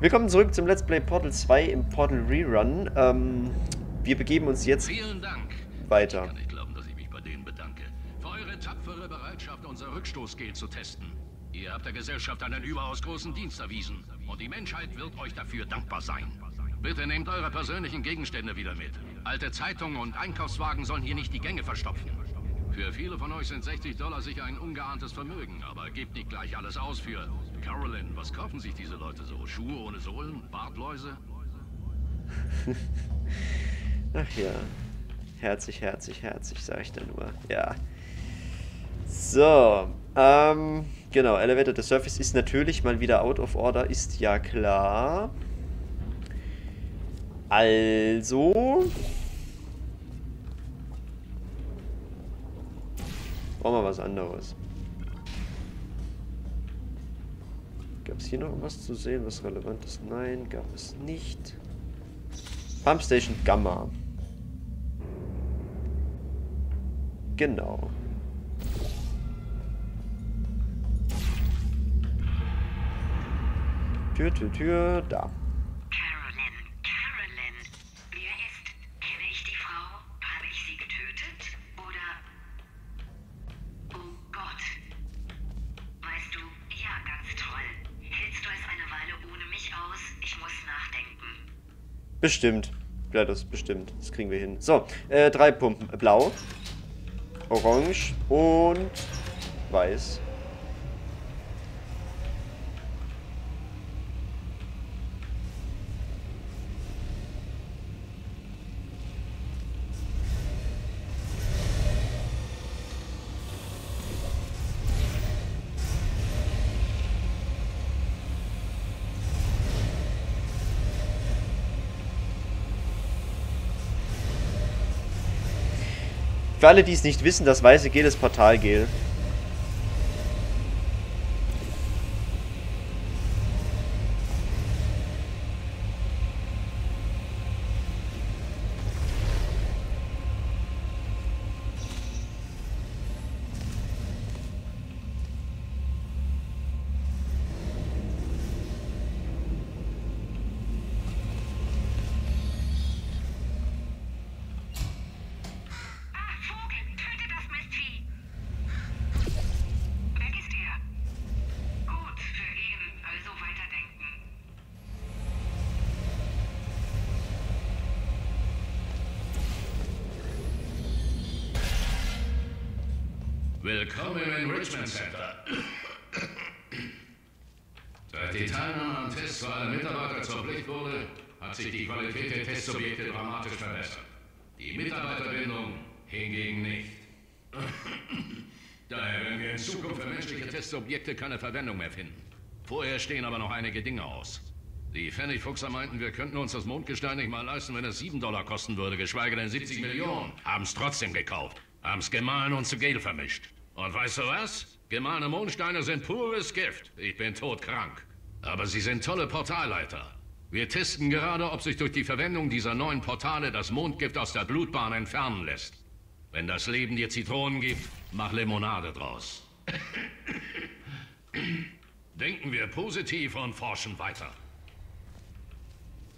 Willkommen zurück zum Let's Play Portal 2 im Portal Rerun. Ähm, wir begeben uns jetzt Vielen Dank. weiter. Ich kann nicht glauben, dass ich mich bei denen bedanke. Für eure tapfere Bereitschaft, unser Rückstoßgel zu testen. Ihr habt der Gesellschaft einen überaus großen Dienst erwiesen. Und die Menschheit wird euch dafür dankbar sein. Bitte nehmt eure persönlichen Gegenstände wieder mit. Alte Zeitungen und Einkaufswagen sollen hier nicht die Gänge verstopfen. Für viele von euch sind 60 Dollar sicher ein ungeahntes Vermögen, aber gebt nicht gleich alles aus für... Carolyn, was kaufen sich diese Leute so? Schuhe ohne Sohlen? Bartläuse? Ach ja. Herzig, herzig, herzig, sag ich da nur. Ja. So. Ähm, genau. Elevator the Surface ist natürlich mal wieder out of order, ist ja klar. Also. Brauchen wir was anderes. Gab es hier noch irgendwas zu sehen, was relevant ist? Nein, gab es nicht. Pumpstation Gamma. Genau. Tür, Tür, Tür, da. Bestimmt. Ja, das bestimmt. Das kriegen wir hin. So, äh, drei Pumpen. Blau, Orange und Weiß. Für alle, die es nicht wissen, das weiße Gel ist Portalgel. Willkommen im Richmond Center. Seit die Teilnahme am Test für alle Mitarbeiter zur Pflicht wurde, hat sich die Qualität der Testsubjekte dramatisch verbessert. Die Mitarbeiterbindung hingegen nicht. Daher werden wir in Zukunft für menschliche Testsubjekte keine Verwendung mehr finden. Vorher stehen aber noch einige Dinge aus. Die Pfennigfuchser meinten, wir könnten uns das Mondgestein nicht mal leisten, wenn es 7 Dollar kosten würde, geschweige denn 70 Millionen. Haben es trotzdem gekauft, haben es gemahlen und zu Gel vermischt. Und weißt du was? Gemahlene Mondsteine sind pures Gift. Ich bin todkrank. Aber sie sind tolle Portalleiter. Wir testen gerade, ob sich durch die Verwendung dieser neuen Portale das Mondgift aus der Blutbahn entfernen lässt. Wenn das Leben dir Zitronen gibt, mach Limonade draus. Denken wir positiv und forschen weiter.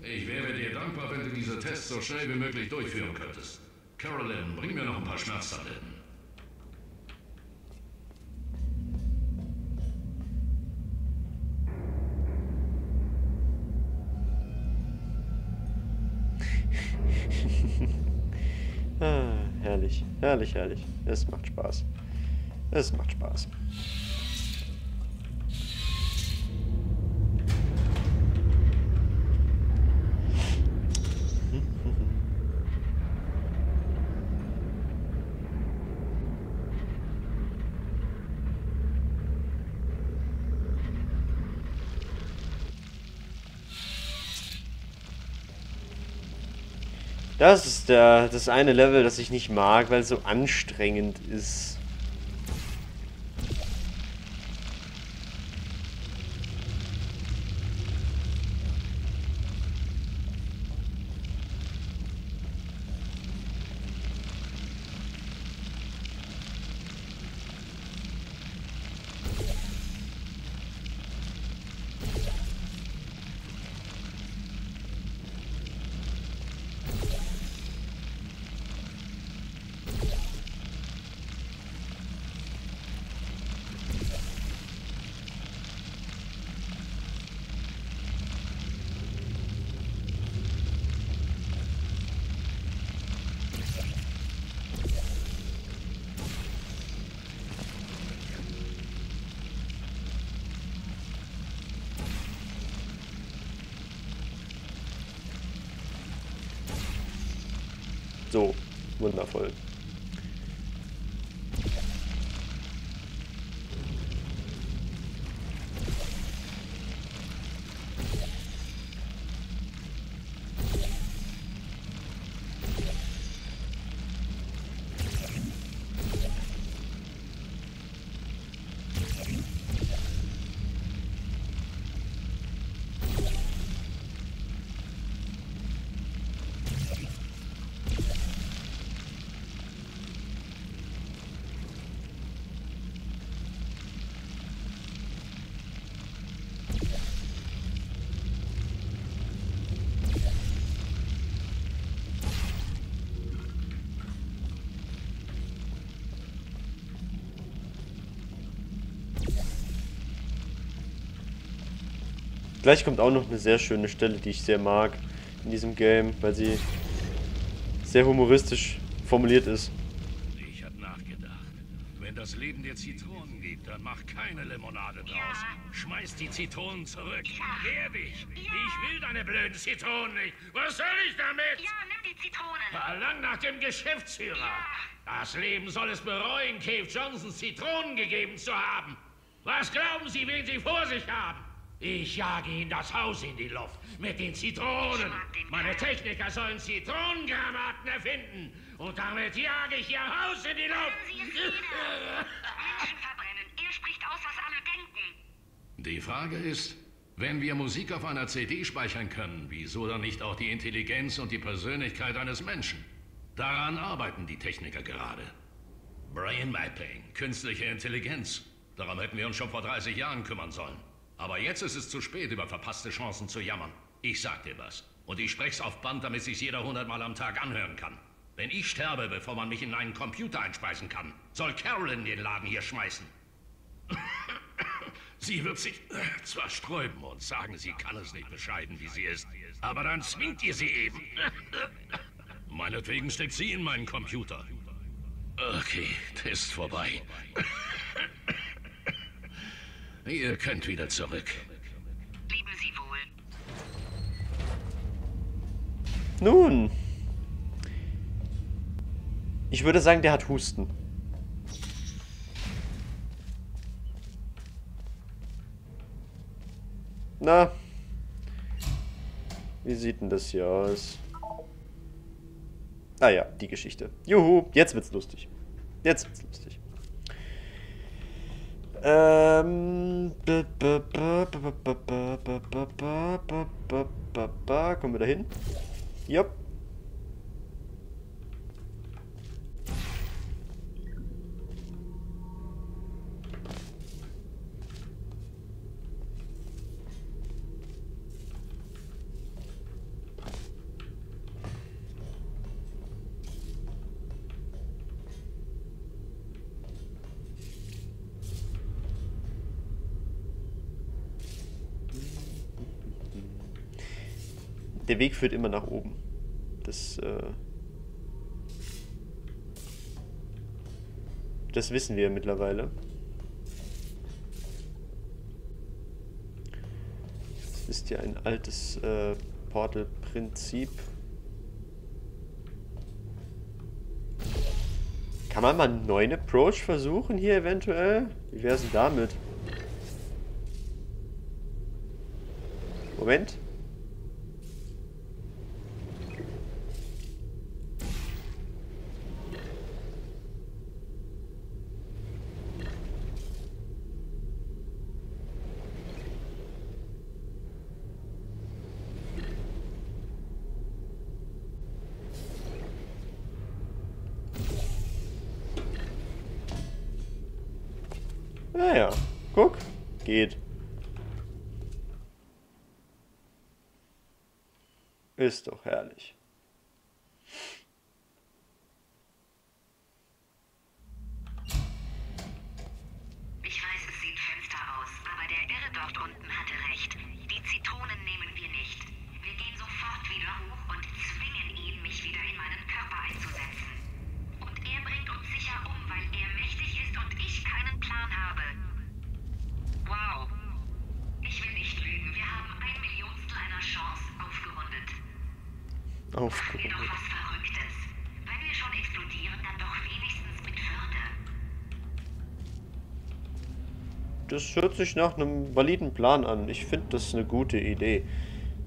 Ich wäre dir dankbar, wenn du diese Tests so schnell wie möglich durchführen könntest. Carolyn, bring mir noch ein paar Schmerztabletten. Herrlich, herrlich. Es macht Spaß. Es macht Spaß. Das ist der, das eine Level, das ich nicht mag, weil es so anstrengend ist. Wundervoll. Gleich kommt auch noch eine sehr schöne Stelle, die ich sehr mag in diesem Game, weil sie sehr humoristisch formuliert ist. Ich hab nachgedacht. Wenn das Leben dir Zitronen gibt, dann mach keine Limonade draus. Ja. Schmeiß die Zitronen zurück. Ja. Wehr dich. Ja. Ich will deine blöden Zitronen nicht. Was soll ich damit? Ja, nimm die Zitronen. Verlang nach dem Geschäftsführer. Ja. Das Leben soll es bereuen, Cave Johnsons Zitronen gegeben zu haben. Was glauben Sie, wen Sie vor sich haben? Ich jage Ihnen das Haus in die Luft mit den Zitronen. Meine. Techniker sollen Zitronengranaten erfinden. Und damit jage ich Ihr Haus in die Luft. Menschen verbrennen. Er spricht aus, was alle denken. Die Frage ist, wenn wir Musik auf einer CD speichern können, wieso dann nicht auch die Intelligenz und die Persönlichkeit eines Menschen? Daran arbeiten die Techniker gerade. Brain Mapping, künstliche Intelligenz. Darum hätten wir uns schon vor 30 Jahren kümmern sollen. Aber jetzt ist es zu spät, über verpasste Chancen zu jammern. Ich sag dir was. Und ich sprech's auf Band, damit sich's jeder hundertmal am Tag anhören kann. Wenn ich sterbe, bevor man mich in einen Computer einspeisen kann, soll Carolyn den Laden hier schmeißen. Sie wird sich äh, zwar sträuben und sagen, sie kann es nicht bescheiden, wie sie ist, aber dann zwingt ihr sie eben. Meinetwegen steckt sie in meinen Computer. Okay, Test vorbei. Ihr könnt wieder zurück. Leben Sie wohl. Nun. Ich würde sagen, der hat Husten. Na. Wie sieht denn das hier aus? Ah ja, die Geschichte. Juhu, jetzt wird's lustig. Jetzt wird's lustig. Ba- Kommen wir da hin? Jupp. Der Weg führt immer nach oben. Das, äh, das wissen wir mittlerweile. Das ist ja ein altes äh, Portal-Prinzip. Kann man mal einen neuen Approach versuchen hier eventuell? Wie wäre es denn damit? Moment. Naja, guck, geht. Ist doch herrlich. Das hört sich nach einem validen Plan an. Ich finde das eine gute Idee.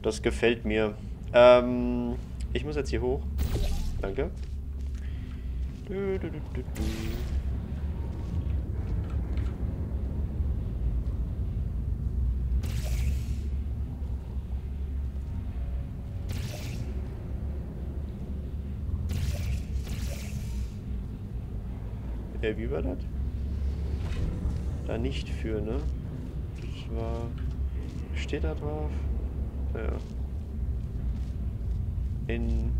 Das gefällt mir. Ähm, ich muss jetzt hier hoch. Danke. Du, du, du, Äh, wie war das? Da nicht für, ne? Das war... Steht da drauf? Ja. In...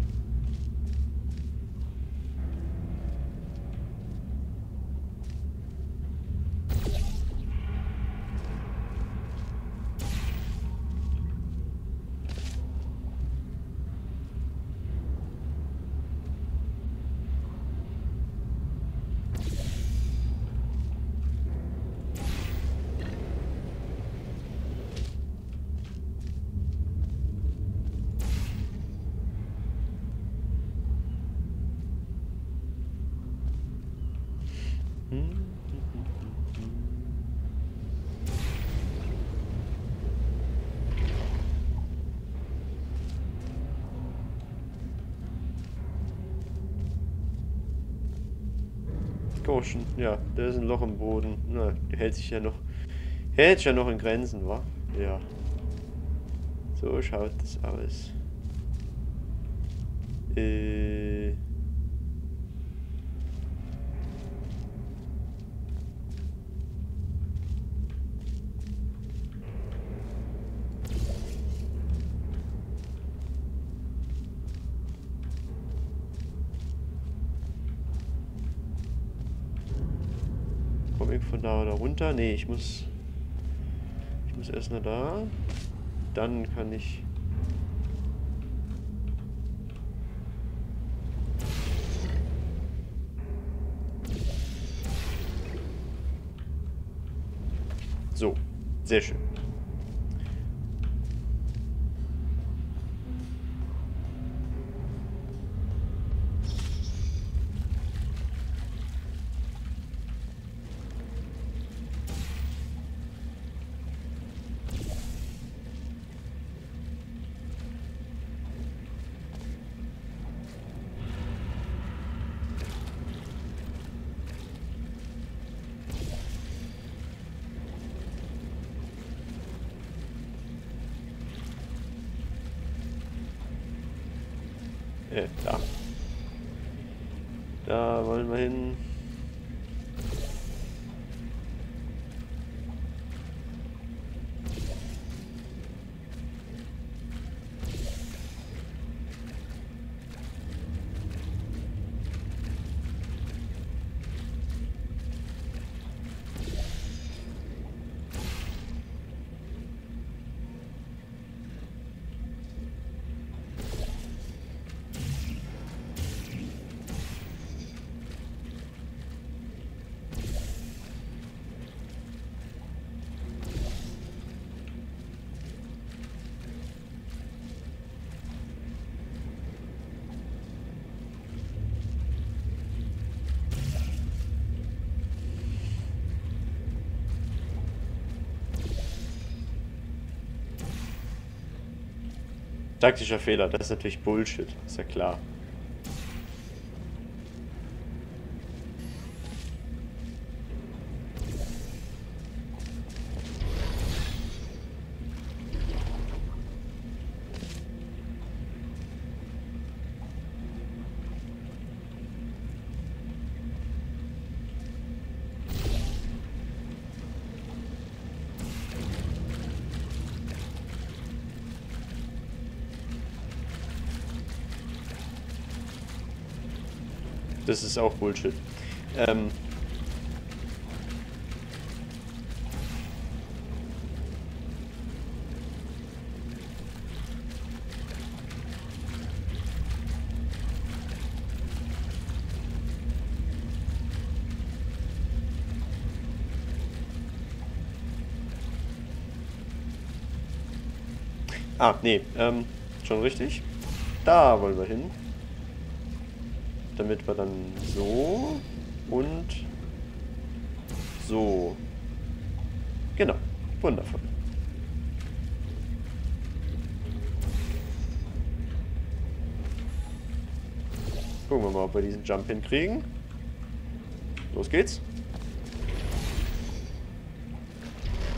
Goshen, ja, da ist ein Loch im Boden. Na, der hält sich ja noch. Hält sich ja noch in Grenzen, wa? Ja. So schaut das aus. Äh. Komme ich von da oder runter? Nee, ich muss. Ich muss erst nach da. Dann kann ich. So, sehr schön. Äh, da. Da wollen wir hin. Taktischer Fehler, das ist natürlich Bullshit, ist ja klar. Das ist auch Bullshit. Ähm Ah, nee, ähm, schon richtig. Da wollen wir hin damit wir dann so und so. Genau. Wundervoll. Gucken wir mal, ob wir diesen Jump hinkriegen. Los geht's.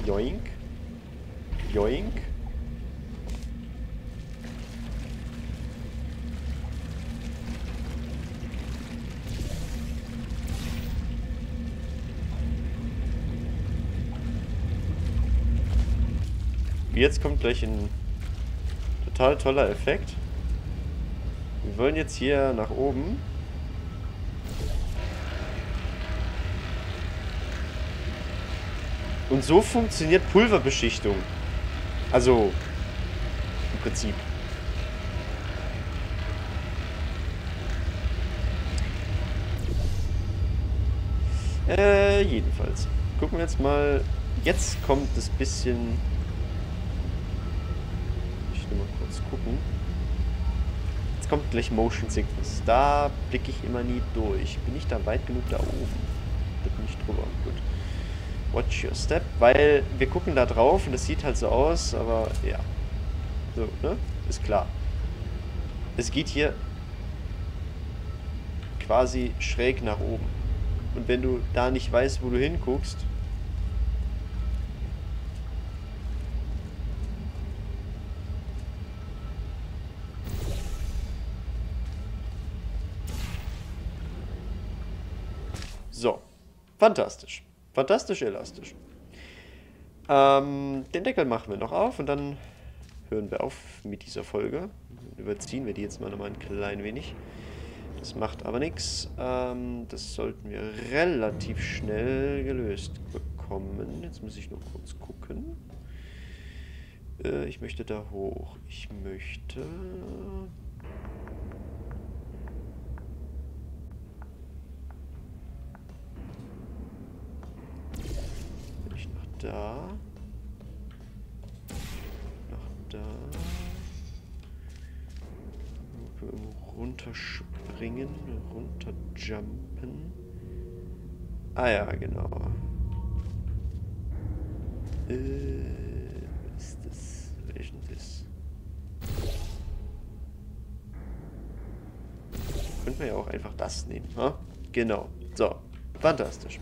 Joink. Joink. Jetzt kommt gleich ein total toller Effekt. Wir wollen jetzt hier nach oben. Und so funktioniert Pulverbeschichtung. Also, im Prinzip. Äh, jedenfalls. Gucken wir jetzt mal. Jetzt kommt das bisschen... Ich will mal kurz gucken. Jetzt kommt gleich Motion Sickness. Da blicke ich immer nie durch. Bin ich da weit genug da oben? Da bin ich drüber. Gut. Watch your step. Weil wir gucken da drauf und es sieht halt so aus, aber ja. So, ne? Ist klar. Es geht hier quasi schräg nach oben. Und wenn du da nicht weißt, wo du hinguckst, Fantastisch. Fantastisch elastisch. Ähm, den Deckel machen wir noch auf und dann hören wir auf mit dieser Folge. Überziehen wir die jetzt mal nochmal ein klein wenig. Das macht aber nichts. Ähm, das sollten wir relativ schnell gelöst bekommen. Jetzt muss ich nur kurz gucken. Äh, ich möchte da hoch. Ich möchte... Will ich nach da? Nach da? runterspringen, runterjumpen. Ah ja, genau. Äh, ist das? Welchen das? Könnte man ja auch einfach das nehmen, ha? Genau. So, fantastisch.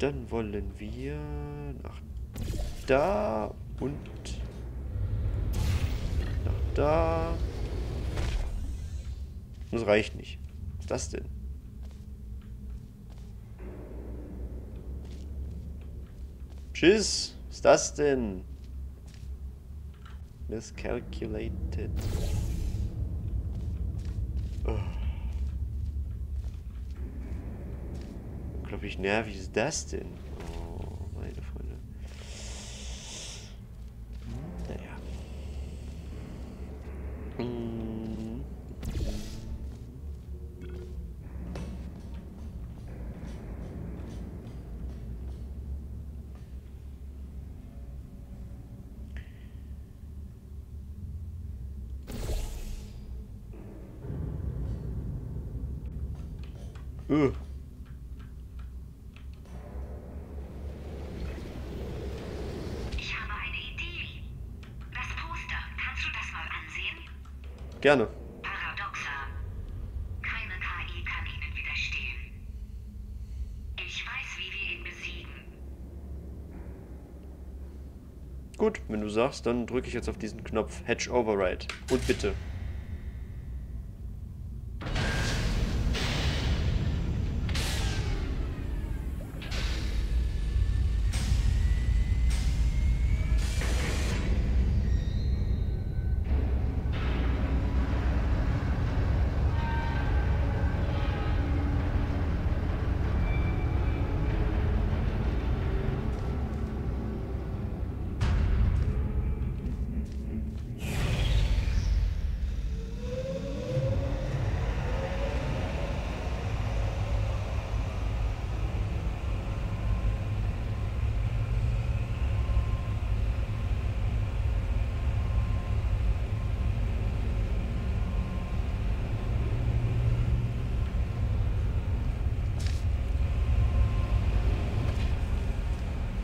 Dann wollen wir nach da und nach da. Das reicht nicht. Was ist das denn? Tschüss. Was ist das denn? Miscalculated. Unglaublich nervig ist das denn? Oh, meine Freunde. Naja. Hm. Uh. Gerne. Paradoxa. Keine KI kann ihnen widerstehen. Ich weiß, wie wir ihn besiegen. Gut, wenn du sagst, dann drücke ich jetzt auf diesen Knopf Hedge Override. Und bitte.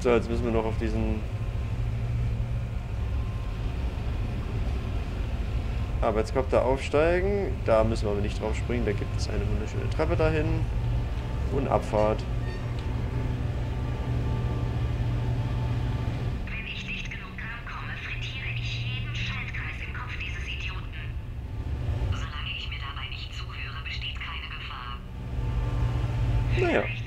So, jetzt müssen wir noch auf diesen... Arbeitskopter aufsteigen. Da müssen wir aber nicht drauf springen. Da gibt es eine wunderschöne Treppe dahin. Und Abfahrt. Wenn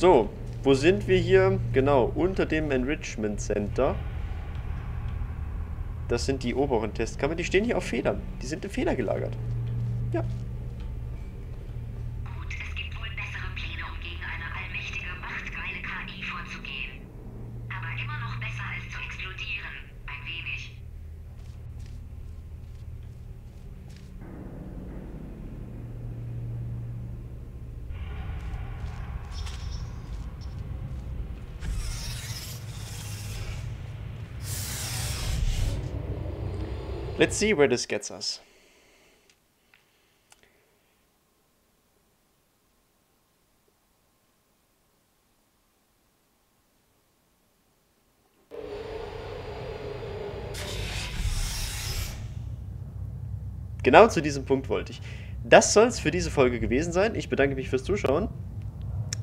So, wo sind wir hier? Genau, unter dem Enrichment Center. Das sind die oberen Testkammern. Die stehen hier auf Federn. Die sind in Feder gelagert. Ja. Gut, es gibt wohl bessere Pläne, um gegen eine allmächtige, machtgeile KI vorzugehen. Aber immer noch besser als zu explodieren. Ein wenig. Let's see where this gets us. Genau zu diesem Punkt wollte ich. Das soll es für diese Folge gewesen sein. Ich bedanke mich fürs Zuschauen.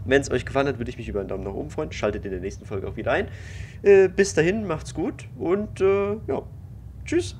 Wenn es euch gefallen hat, würde ich mich über einen Daumen nach oben freuen. Schaltet in der nächsten Folge auch wieder ein. Äh, bis dahin, macht's gut und äh, ja, tschüss.